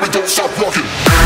We don't stop walking.